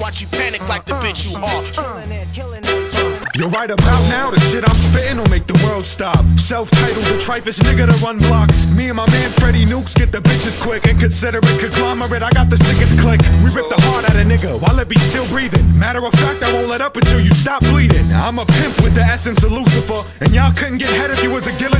watch you panic like the bitch you are. You're right about now, the shit I'm spitting will make the world stop. Celph Titled, the trifest nigga to run blocks. Me and my man Freddie Nukes get the bitches quick. And consider it conglomerate, I got the sickest click. We rip the heart out of nigga while it be still breathing. Matter of fact, I won't let up until you stop bleeding. I'm a pimp with the essence of Lucifer. And y'all couldn't get head if you was a guillotine